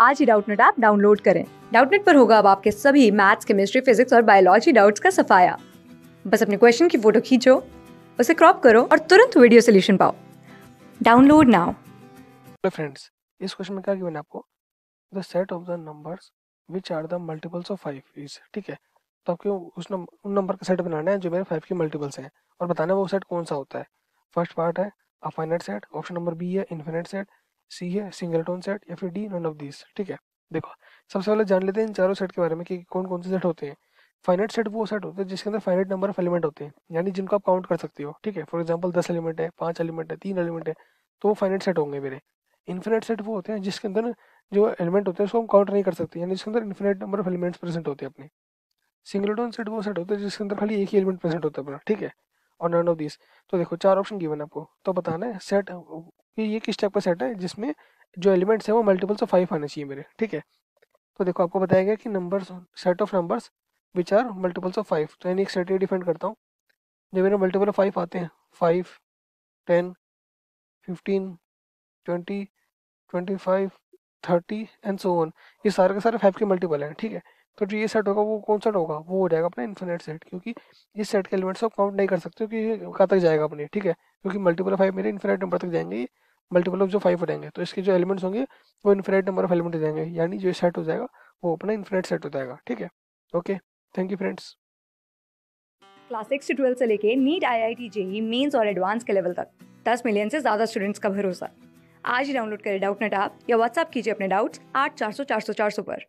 आज ही Doubtnut app download करें। डाउटनेट पर होगा अब आपके सभी मैथ्स, केमिस्ट्री, फिजिक्स और बायोलॉजी डाउट्स का सफाया। बस अपने क्वेश्चन की फ़ोटो खींचो, उसे क्रॉप करो और तुरंत वीडियो सोल्यूशन पाओ। Download now. हेलो फ्रेंड्स, इस क्वेश्चन में क्या गिवन है आपको? The set of the numbers, which are the multiples of five is, ठीक है? तो आपको उस नंबर उन नंबर का सेट बनाना है जो मेरे फाइव के मल्टीपल्स हैं। और बताना है वो सेट कौन सा होता है। फ़र्स्ट पार्ट है, a finite set, option number B है इन्फिनिट सेट सी है सिंगलटोन सेट या फिर डी नन ऑफ़ दिस ठीक है? देखो, सबसे पहले जान लेते हैं इन चारों सेट के बारे में कि कौन कौन से सेट होते हैं। फाइनाइट सेट वो सेट होते हैं जिसके अंदर फाइनाइट नंबर ऑफ़ एलिमेंट होते हैं, यानी जिनको आप काउंट कर सकते हो, ठीक है? फॉर एग्ज़ाम्पल दस एलिमेंट है, पाँच एलिमेंट है, तीन एलिमेंट है तो वो फाइनाइट सेट होंगे मेरे। इन्फिनिट सेट वो होते हैं जिसके अंदर जो एलिमेंट होते हैं उसको हम काउंट नहीं कर सकते, यानी जिसके अंदर infinite number of elements present होते हैं अपने। सिंगलटोन सेट वो सेट होता है जिसके अंदर खाली एक ही एलिमेंट प्रेजेंट होता है अपना, ठीक है? और नन ऑफ़ दिस तो देखो, चार ऑप्शन गिवन आपको तो बताना है सेट ये किस टाइप का सेट है, जिसमें जो एलिमेंट्स हैं वो मल्टीपल्स ऑफ़ फाइव आने चाहिए मेरे, ठीक है? तो देखो, आपको बताया गया कि numbers set of numbers which are multiples of five तो यानी एक सेट ये डिफाइन करता हूँ। जब मेरे मल्टीपल ऑफ़ फाइव आते हैं five ten fifteen twenty twenty five thirty and so on ये सारे के सारे फाइव के मल्टीपल हैं, ठीक है? तो जो ये सेट होगा, वो कौन सा होगा? वो हो जाएगा अपना इन्फिनेट सेट क्योंकि इस सेट के एलिमेंट्स को काउंट नहीं कर सकते क्योंकि कहाँ तक जाएगा अपने, ठीक है? क्योंकि मल्टीपल फाइव मेरे इन्फिनेट नंबर तक जाएँगे मल्टीपल ऑफ़ जो फाइव हो जाएँगे तो इसके जो एलिमेंट्स होंगे, वो इन्फिनेट नंबर ऑफ़ एलिमेंट हो जाएँगे, यानी जो सेट हो जाएगा, वो अपना इन्फिनेट सेट हो जाएगा, ठीक है? Okay thank you friends class six से ट्वेल्थ से लेके NEET I I T JEE mains और एडवांस के लेवल तक, दस मिलियन से ज़्यादा स्टूडेंट्स का भरोसा। आज ही डाउनलोड करें डाउट नेट ऐप या व्हाट्सअप कीजिए अपने डाउट्स आठ चार सौ चार सौ चार सौ पर।